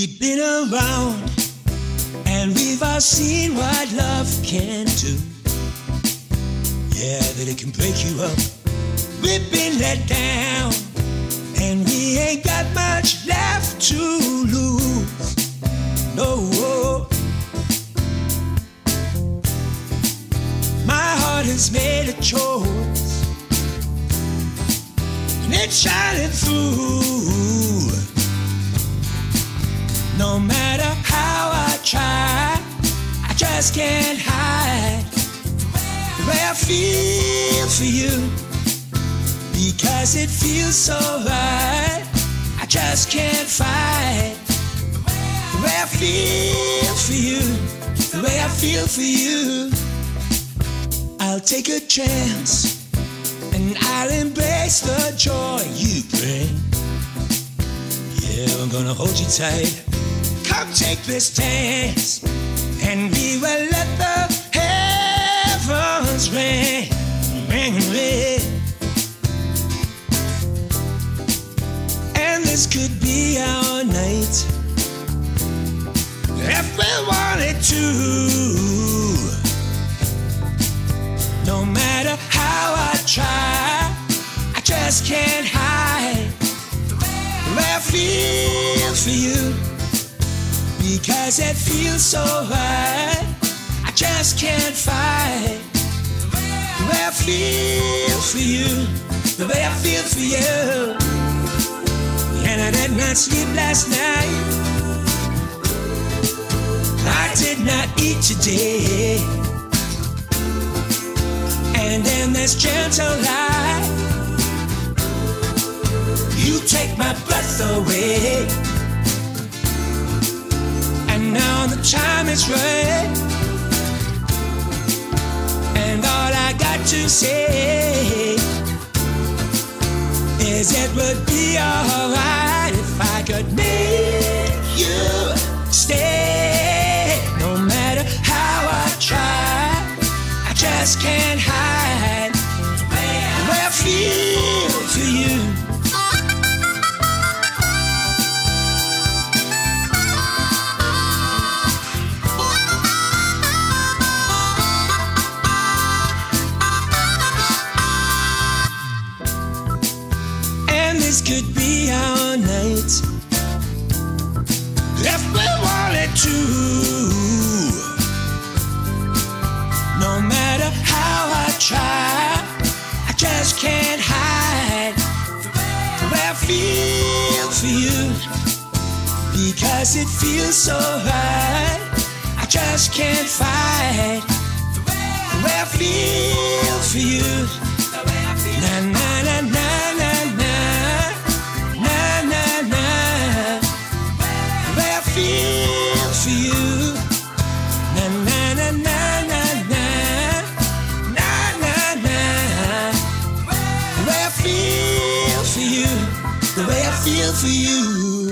We've been around and we've all seen what love can do. Yeah, that it can break you up. We've been let down and we ain't got much left to lose. No. My heart has made a choice and it's shining through. No matter how I try, I just can't hide the way I feel for you. Because it feels so right, I just can't fight the way I feel for you, the way I feel for you. I'll take a chance and I'll embrace the joy you bring. Yeah, I'm gonna hold you tight. Come take this dance, and we will let the heavens ring, ring, ring. And this could be our night if we wanted to. No matter how I try, I just can't hide the way I feel for you. Because it feels so right, I just can't fight the way I feel for you, the way I feel for you. And I did not sleep last night. I did not eat today. And in this gentle light, you take my breath away. Is right. And all I got to say is it would be alright if I could make you could be our night if we wanted to. No matter how I try, I just can't hide the way I feel for you. Because it feels so right, I just can't fight the way I feel for you. Feel for you. Na na na na na na na na na. The way I feel for you. The way I feel for you.